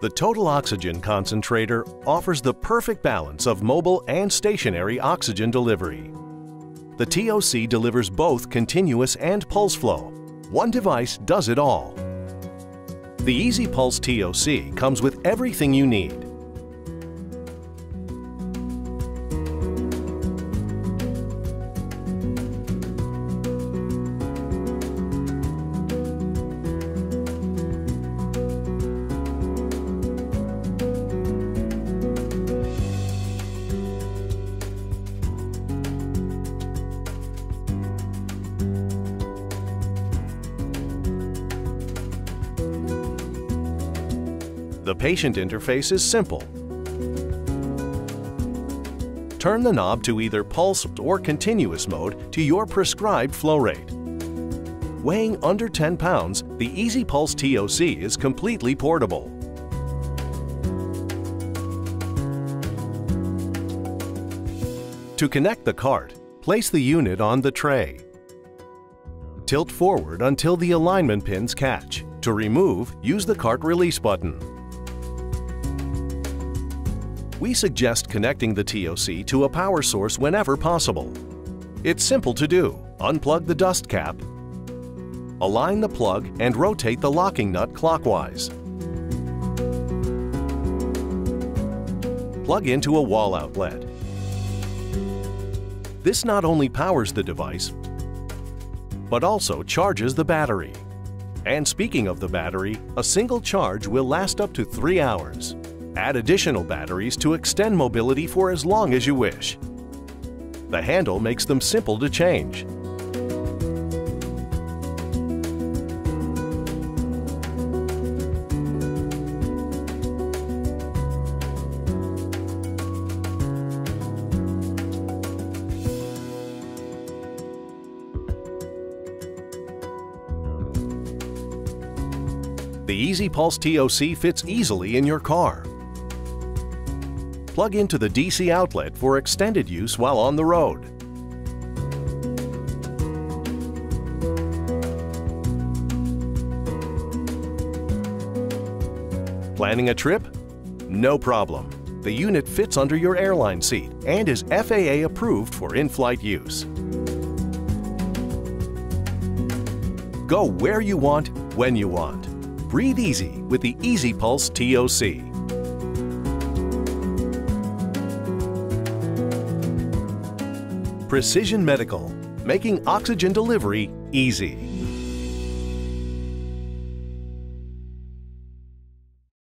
The Total Oxygen Concentrator offers the perfect balance of mobile and stationary oxygen delivery. The TOC delivers both continuous and pulse flow. One device does it all. The Easy Pulse TOC comes with everything you need The patient interface is simple. Turn the knob to either pulse or continuous mode to your prescribed flow rate. Weighing under 10 pounds, the Easy Pulse TOC is completely portable. To connect the cart, place the unit on the tray. Tilt forward until the alignment pins catch. To remove, use the cart release button we suggest connecting the TOC to a power source whenever possible. It's simple to do. Unplug the dust cap, align the plug and rotate the locking nut clockwise. Plug into a wall outlet. This not only powers the device, but also charges the battery. And speaking of the battery, a single charge will last up to three hours. Add additional batteries to extend mobility for as long as you wish. The handle makes them simple to change. The Easy Pulse TOC fits easily in your car plug into the DC outlet for extended use while on the road. Planning a trip? No problem. The unit fits under your airline seat and is FAA approved for in-flight use. Go where you want, when you want. Breathe easy with the Easy Pulse TOC. Precision Medical, making oxygen delivery easy.